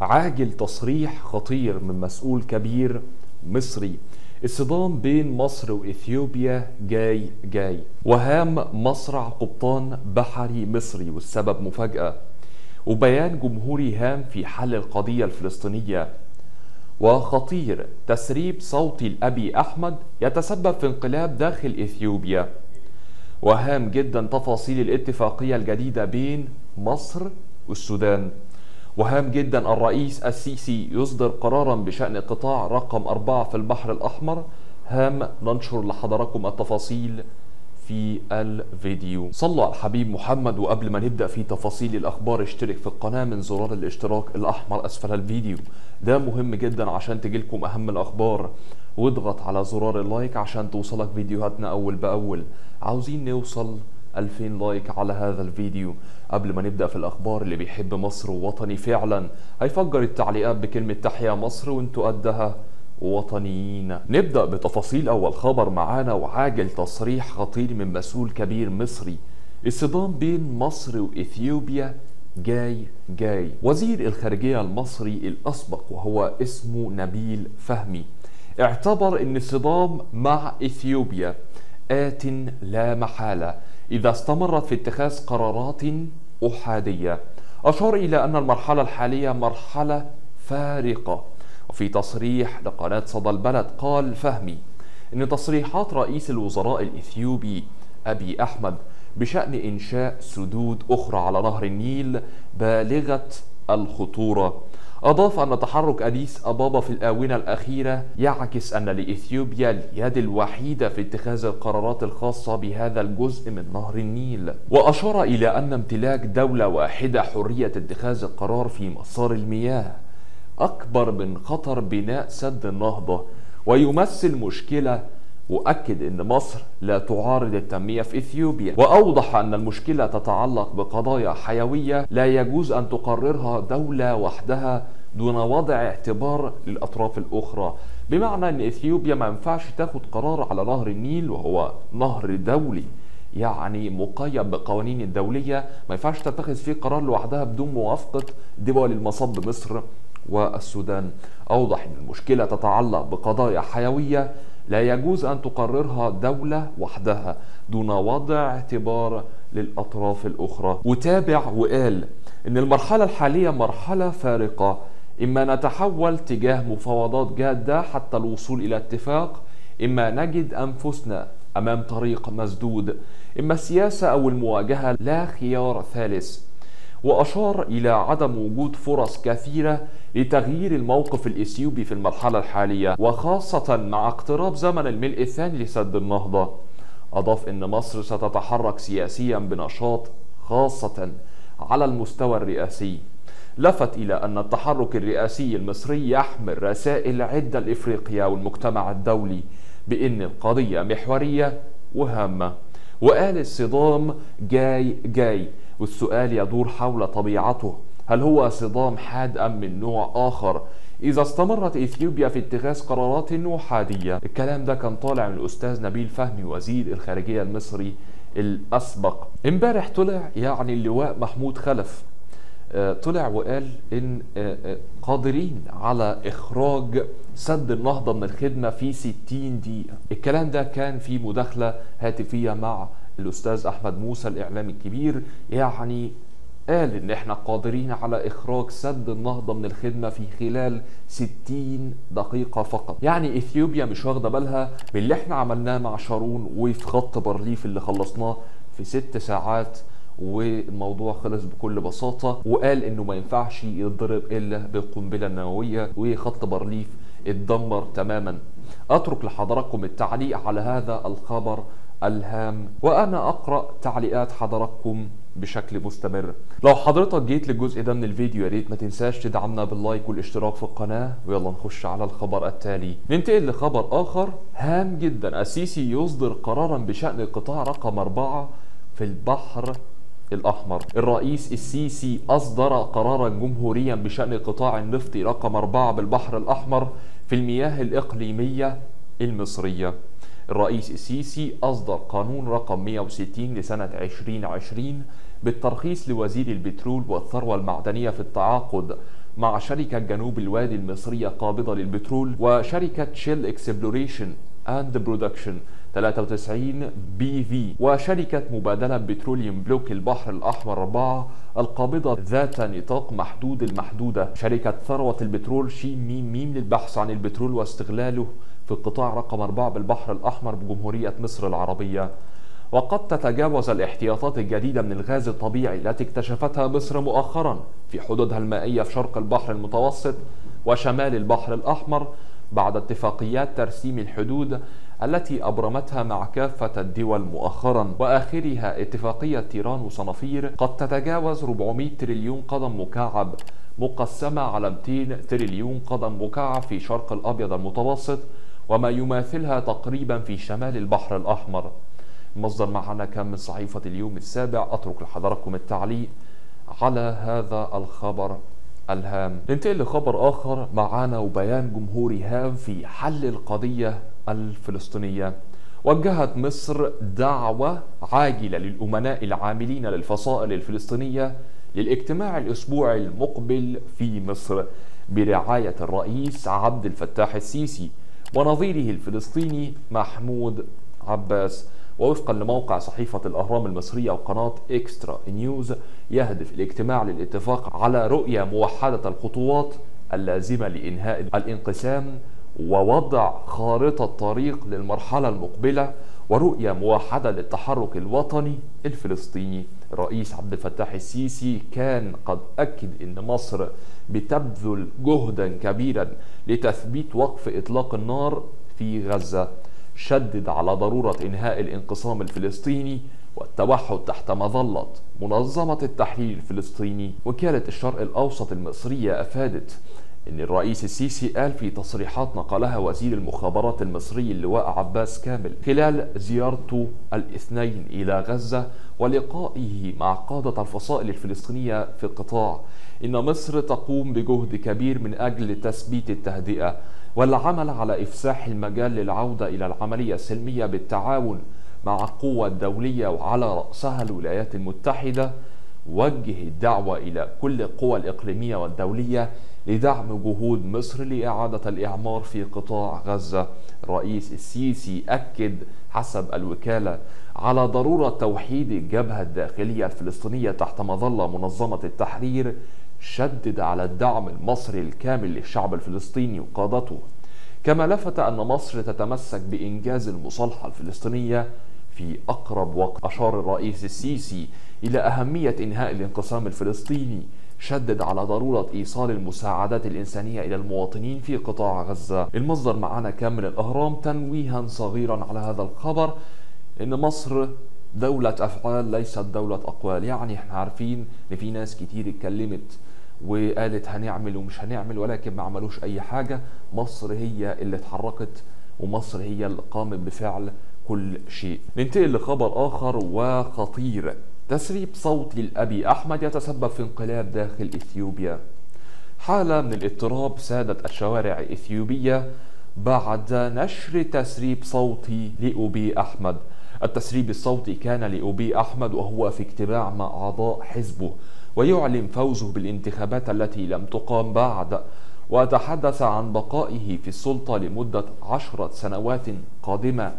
عاجل تصريح خطير من مسؤول كبير مصري. الصدام بين مصر وإثيوبيا جاي جاي. وهام مصرع قبطان بحري مصري والسبب مفاجأة. وبيان جمهوري هام في حل القضية الفلسطينية. وخطير تسريب صوتي لأبي أحمد يتسبب في انقلاب داخل إثيوبيا. وهام جدا تفاصيل الاتفاقية الجديدة بين مصر والسودان. وهام جدا الرئيس السيسي يصدر قرارا بشأن قطاع رقم أربعة في البحر الأحمر. هام ننشر لحضراتكم التفاصيل في الفيديو. صلوا على الحبيب محمد وقبل ما نبدأ في تفاصيل الأخبار اشترك في القناة من زرار الاشتراك الأحمر أسفل الفيديو. ده مهم جدا عشان تجيلكم أهم الأخبار. واضغط على زرار اللايك عشان توصلك فيديوهاتنا أول بأول. عاوزين نوصل 2000 لايك على هذا الفيديو. قبل ما نبدأ في الأخبار اللي بيحب مصر ووطني فعلا هيفجر التعليقات بكلمة تحيا مصر وانتوا قدها وطنيين. نبدأ بتفاصيل أول خبر معانا وعاجل تصريح خطير من مسؤول كبير مصري. الصدام بين مصر وإثيوبيا جاي جاي. وزير الخارجية المصري الأسبق وهو اسمه نبيل فهمي اعتبر ان الصدام مع إثيوبيا آت لا محالة. إذا استمرت في اتخاذ قرارات أحادية. أشار إلى أن المرحلة الحالية مرحلة فارقة. وفي تصريح لقناة صدى البلد قال فهمي إن تصريحات رئيس الوزراء الإثيوبي أبي أحمد بشأن إنشاء سدود أخرى على نهر النيل بالغة الخطورة. أضاف أن تحرك أديس أبابا في الآونة الأخيرة يعكس أن لإثيوبيا اليد الوحيدة في اتخاذ القرارات الخاصة بهذا الجزء من نهر النيل. وأشار إلى أن امتلاك دولة واحدة حرية اتخاذ القرار في مسار المياه أكبر من خطر بناء سد النهضة ويمثل مشكلة وأكد أن مصر لا تعارض التنمية في إثيوبيا. وأوضح أن المشكلة تتعلق بقضايا حيوية لا يجوز أن تقررها دولة وحدها دون وضع اعتبار للأطراف الأخرى. بمعنى أن إثيوبيا ما ينفعش تاخد قرار على نهر النيل وهو نهر دولي يعني مقيد بقوانين الدولية. ما ينفعش تتخذ فيه قرار لوحدها بدون موافقة دول المصب مصر والسودان. أوضح أن المشكلة تتعلق بقضايا حيوية لا يجوز أن تقررها دولة وحدها دون وضع اعتبار للأطراف الأخرى. وتابع وقال إن المرحلة الحالية مرحلة فارقة إما نتحول تجاه مفاوضات جادة حتى الوصول إلى اتفاق إما نجد أنفسنا أمام طريق مسدود إما السياسة أو المواجهة لا خيار ثالث. وأشار إلى عدم وجود فرص كثيرة لتغيير الموقف الإثيوبي في المرحلة الحالية وخاصة مع اقتراب زمن الملء الثاني لسد النهضة. أضاف أن مصر ستتحرك سياسيا بنشاط خاصة على المستوى الرئاسي. لفت إلى أن التحرك الرئاسي المصري يحمل رسائل عدة لإفريقيا والمجتمع الدولي بأن القضية محورية وهامة. وقال الصدام جاي جاي والسؤال يدور حول طبيعته. هل هو صدام حاد أم من نوع آخر؟ إذا استمرت إثيوبيا في اتخاذ قرارات أحادية الكلام ده كان طالع من الأستاذ نبيل فهمي وزير الخارجية المصري الأسبق. إمبارح طلع يعني اللواء محمود خلف. طلع وقال إن قادرين على إخراج سد النهضة من الخدمة في 60 دقيقة. الكلام ده كان في مداخلة هاتفية مع الأستاذ أحمد موسى الإعلامي الكبير يعني قال إن إحنا قادرين على إخراج سد النهضة من الخدمة في خلال 60 دقيقة فقط. يعني إثيوبيا مش واخدة بالها باللي إحنا عملناه مع شارون وفي خط بارليف اللي خلصناه في ست ساعات والموضوع خلص بكل بساطة. وقال إنه ما ينفعش يتضرب إلا بالقنبلة النووية وخط بارليف اتدمر تماما. أترك لحضراتكم التعليق على هذا الخبر الهام. وأنا أقرأ تعليقات حضراتكم بشكل مستمر. لو حضرتك جيت للجزء ده من الفيديو يا ريت ما تنساش تدعمنا بال like والاشتراك في القناة ويلا نخش على الخبر التالي. ننتقل لخبر آخر. هام جدا. السيسي يصدر قرارا بشأن قطاع رقم أربعة في البحر الأحمر. الرئيس السيسي أصدر قرارا جمهوريا بشأن القطاع النفطي رقم أربعة بالبحر الأحمر في المياه الإقليمية المصرية. الرئيس السيسي أصدر قانون رقم 160 لسنة 2020 بالترخيص لوزير البترول والثروة المعدنية في التعاقد مع شركة جنوب الوادي المصرية قابضة للبترول وشركة شيل اكسبلوريشن and Production 93 BV وشركة مبادلة بتروليوم بلوك البحر الأحمر 4 القابضة ذات نطاق محدود المحدودة. شركة ثروة البترول شين ميم ميم للبحث عن البترول واستغلاله في القطاع رقم 4 بالبحر الأحمر بجمهورية مصر العربية وقد تتجاوز الاحتياطات الجديدة من الغاز الطبيعي التي اكتشفتها مصر مؤخرا في حدودها المائية في شرق البحر المتوسط وشمال البحر الأحمر بعد اتفاقيات ترسيم الحدود التي أبرمتها مع كافة الدول مؤخرا. وآخرها اتفاقية تيران وصنافير قد تتجاوز 400 تريليون قدم مكعب مقسمة على 200 تريليون قدم مكعب في شرق الأبيض المتوسط وما يماثلها تقريبا في شمال البحر الأحمر. مصدر معنا كان من صحيفة اليوم السابع. أترك لحضراتكم التعليق على هذا الخبر الهام. ننتقل لخبر آخر. معانا وبيان جمهوري هام في حل القضية الفلسطينية. وجهت مصر دعوة عاجلة للأمناء العاملين للفصائل الفلسطينية للاجتماع الأسبوعي المقبل في مصر. برعاية الرئيس عبد الفتاح السيسي ونظيره الفلسطيني محمود عباس. ووفقا لموقع صحيفة الأهرام المصرية وقناة إكسترا نيوز يهدف الاجتماع للاتفاق على رؤية موحدة الخطوات اللازمة لإنهاء الانقسام ووضع خارطة طريق للمرحلة المقبلة ورؤية موحدة للتحرك الوطني الفلسطيني. الرئيس عبد الفتاح السيسي كان قد أكد أن مصر بتبذل جهدا كبيرا لتثبيت وقف إطلاق النار في غزة شدد على ضرورة إنهاء الانقسام الفلسطيني والتوحد تحت مظلة منظمة التحرير الفلسطيني. وكالة الشرق الأوسط المصرية أفادت إن الرئيس السيسي قال في تصريحات نقلها وزير المخابرات المصري اللواء عباس كامل خلال زيارته الاثنين إلى غزة ولقائه مع قادة الفصائل الفلسطينية في القطاع. إن مصر تقوم بجهد كبير من أجل تثبيت التهدئة والعمل على إفساح المجال للعودة إلى العملية السلمية بالتعاون مع القوى الدولية وعلى رأسها الولايات المتحدة وجه الدعوة إلى كل القوى الإقليمية والدولية لدعم جهود مصر لإعادة الإعمار في قطاع غزة. الرئيس السيسي أكد حسب الوكالة على ضرورة توحيد الجبهة الداخلية الفلسطينية تحت مظلة منظمة التحرير شدد على الدعم المصري الكامل للشعب الفلسطيني وقادته. كما لفت أن مصر تتمسك بإنجاز المصالحة الفلسطينية في أقرب وقت. أشار الرئيس السيسي إلى أهمية إنهاء الانقسام الفلسطيني شدد على ضرورة إيصال المساعدات الإنسانية إلى المواطنين في قطاع غزة. المصدر معنا كامل الأهرام تنويها صغيرا على هذا الخبر إن مصر دولة أفعال ليست دولة أقوال. يعني إحنا عارفين إن في ناس كتير اتكلمت وقالت هنعمل ومش هنعمل ولكن ما عملوش أي حاجة. مصر هي اللي اتحركت ومصر هي اللي قامت بفعل كل شيء. ننتقل لخبر آخر وخطير. تسريب صوتي لأبي أحمد يتسبب في انقلاب داخل إثيوبيا. حالة من الاضطراب سادت الشوارع الإثيوبية بعد نشر تسريب صوتي لأبي أحمد. التسريب الصوتي كان لأبي أحمد وهو في اجتماع مع أعضاء حزبه ويعلن فوزه بالانتخابات التي لم تقام بعد. وتحدث عن بقائه في السلطة لمدة عشرة سنوات قادمة.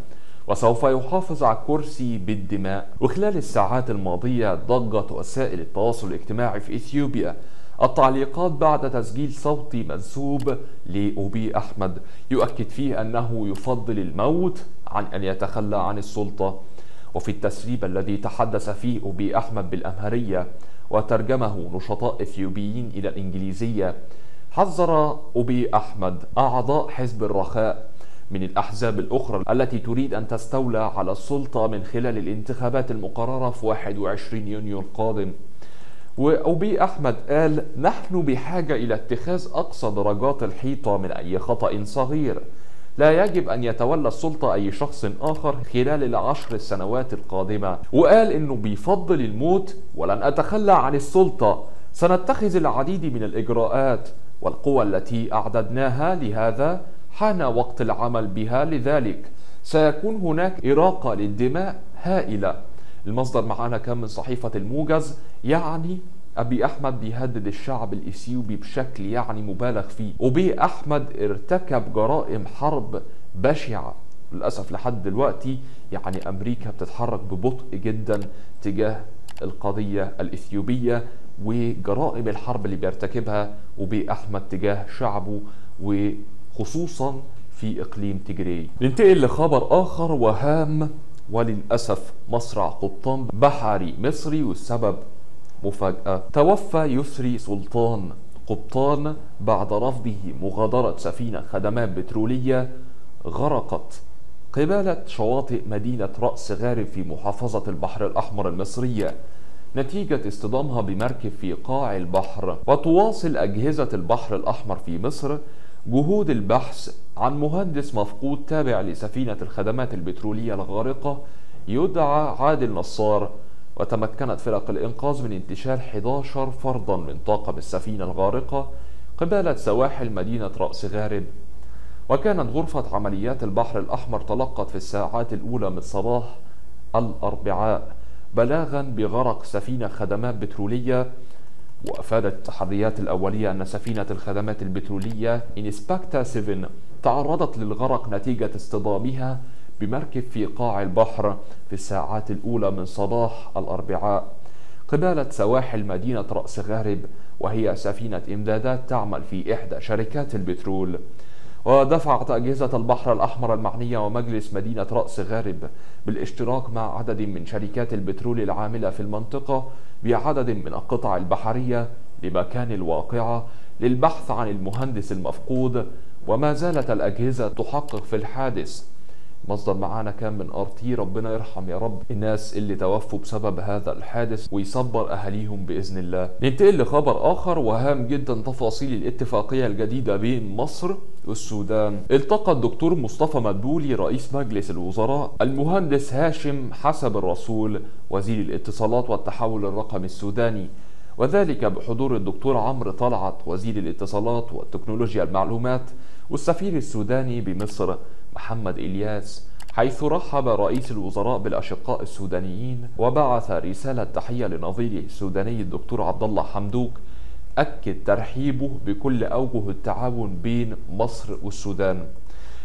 وسوف يحافظ على الكرسي بالدماء. وخلال الساعات الماضية ضجت وسائل التواصل الاجتماعي في إثيوبيا. التعليقات بعد تسجيل صوتي منسوب لأبي أحمد. يؤكد فيه أنه يفضل الموت عن أن يتخلى عن السلطة. وفي التسريب الذي تحدث فيه أبي أحمد بالأمهرية وترجمه نشطاء إثيوبيين إلى الإنجليزية حذر أبي أحمد أعضاء حزب الرخاء من الأحزاب الأخرى التي تريد أن تستولى على السلطة من خلال الانتخابات المقررة في 21 يونيو القادم. وأبي أحمد قال نحن بحاجة إلى اتخاذ أقصى درجات الحيطة من أي خطأ صغير. لا يجب أن يتولى السلطة أي شخص آخر خلال العشر السنوات القادمة. وقال إنه بيفضل الموت ولن أتخلى عن السلطة. سنتخذ العديد من الإجراءات والقوى التي أعددناها لهذا حان وقت العمل بها لذلك. سيكون هناك إراقة للدماء هائلة. المصدر معنا كان من صحيفة الموجز يعني أبي أحمد بيهدد الشعب الإثيوبي بشكل يعني مبالغ فيه. وبي أحمد ارتكب جرائم حرب بشعة. للأسف لحد دلوقتي يعني أمريكا بتتحرك ببطء جدا تجاه القضية الإثيوبية وجرائم الحرب اللي بيرتكبها وبي أحمد تجاه شعبه وخصوصا في إقليم تجري ننتقل لخبر آخر وهام وللأسف مصرع قبطان بحري مصري والسبب مفاجأة. توفى يسري سلطان قبطان بعد رفضه مغادرة سفينة خدمات بترولية غرقت قبالة شواطئ مدينة رأس غارب في محافظة البحر الأحمر المصرية. نتيجة اصطدامها بمركب في قاع البحر. وتواصل أجهزة البحر الأحمر في مصر جهود البحث عن مهندس مفقود تابع لسفينة الخدمات البترولية الغارقة يدعى عادل نصار وتمكنت فرق الإنقاذ من انتشال 11 فردا من طاقم السفينة الغارقة قبالة سواحل مدينة رأس غارب. وكانت غرفة عمليات البحر الأحمر تلقت في الساعات الأولى من صباح الأربعاء بلاغا بغرق سفينة خدمات بترولية وأفادت التحريات الأولية أن سفينة الخدمات البترولية إنسبكتا 7 تعرضت للغرق نتيجة اصطدامها بمركب في قاع البحر في الساعات الأولى من صباح الأربعاء. قبالة سواحل مدينة رأس غارب وهي سفينة إمدادات تعمل في إحدى شركات البترول. ودفعت أجهزة البحر الأحمر المعنية ومجلس مدينة رأس غارب بالاشتراك مع عدد من شركات البترول العاملة في المنطقة بعدد من القطع البحرية لمكان الواقعة للبحث عن المهندس المفقود وما زالت الأجهزة تحقق في الحادث. مصدر معانا كان من RT ربنا يرحم يا رب. الناس اللي توفوا بسبب هذا الحادث ويصبر أهاليهم بإذن الله. ننتقل لخبر آخر وهام جدا تفاصيل الاتفاقية الجديدة بين مصر والسودان. التقى الدكتور مصطفى مدبولي رئيس مجلس الوزراء المهندس هاشم حسب الرسول وزير الاتصالات والتحول الرقمي السوداني. وذلك بحضور الدكتور عمرو طلعت وزير الاتصالات وتكنولوجيا المعلومات والسفير السوداني بمصر. محمد إلياس حيث رحب رئيس الوزراء بالأشقاء السودانيين وبعث رسالة تحية لنظيره السوداني الدكتور عبد الله حمدوك. أكد ترحيبه بكل أوجه التعاون بين مصر والسودان.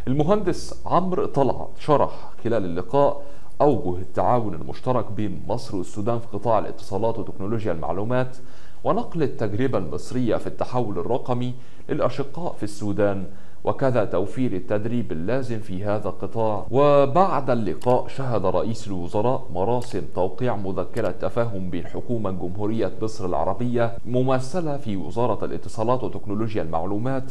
المهندس عمرو طلعت شرح خلال اللقاء أوجه التعاون المشترك بين مصر والسودان في قطاع الاتصالات وتكنولوجيا المعلومات ونقل التجربة المصرية في التحول الرقمي للأشقاء في السودان. وكذا توفير التدريب اللازم في هذا القطاع. وبعد اللقاء شهد رئيس الوزراء مراسم توقيع مذكرة تفاهم بين حكومة جمهورية مصر العربية ممثلة في وزارة الاتصالات وتكنولوجيا المعلومات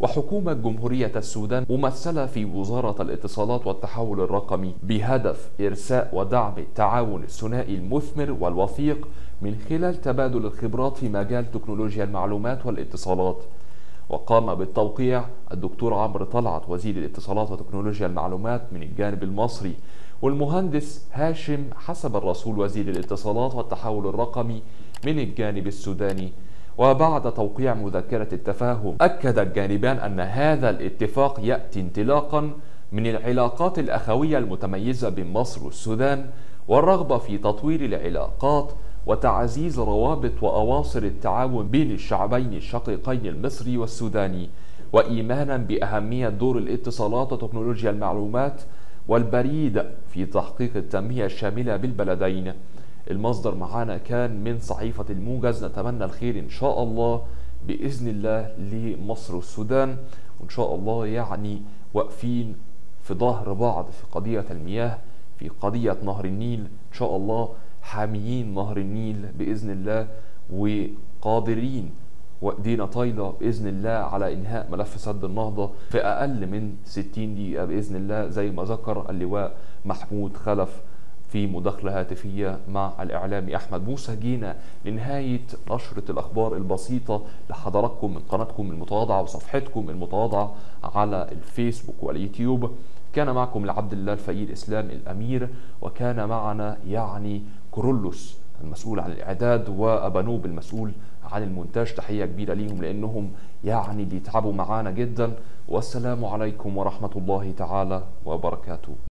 وحكومة جمهورية السودان ممثلة في وزارة الاتصالات والتحول الرقمي بهدف إرساء ودعم التعاون الثنائي المثمر والوثيق من خلال تبادل الخبرات في مجال تكنولوجيا المعلومات والاتصالات. وقام بالتوقيع الدكتور عمرو طلعت وزير الاتصالات وتكنولوجيا المعلومات من الجانب المصري. والمهندس هاشم حسب الرسول وزير الاتصالات والتحول الرقمي من الجانب السوداني. وبعد توقيع مذكرة التفاهم أكد الجانبان أن هذا الاتفاق يأتي انطلاقا من العلاقات الأخوية المتميزة بين مصر والسودان والرغبة في تطوير العلاقات وتعزيز روابط وأواصر التعاون بين الشعبين الشقيقين المصري والسوداني وإيمانا بأهمية دور الاتصالات وتكنولوجيا المعلومات والبريد في تحقيق التنمية الشاملة بالبلدين. المصدر معانا كان من صحيفة الموجز نتمنى الخير إن شاء الله بإذن الله لمصر والسودان. وإن شاء الله يعني واقفين في ظهر بعض في قضية المياه في قضية نهر النيل. إن شاء الله حاميين نهر النيل بإذن الله وقادرين وايدينا طايلة بإذن الله على إنهاء ملف سد النهضة في أقل من 60 دقيقة بإذن الله. زي ما ذكر اللواء محمود خلف في مداخلة هاتفية مع الإعلامي أحمد موسى. جينا لنهاية نشرة الأخبار البسيطة لحضراتكم من قناتكم المتواضعة وصفحتكم المتواضعة على الفيسبوك واليوتيوب. كان معكم العبد الله الفقير إسلام الأمير وكان معنا يعني كورولوس المسؤول عن الإعداد وابانوب المسؤول عن المونتاج. تحية كبيرة ليهم لأنهم يعني بيتعبوا معانا جدا. والسلام عليكم ورحمة الله تعالى وبركاته.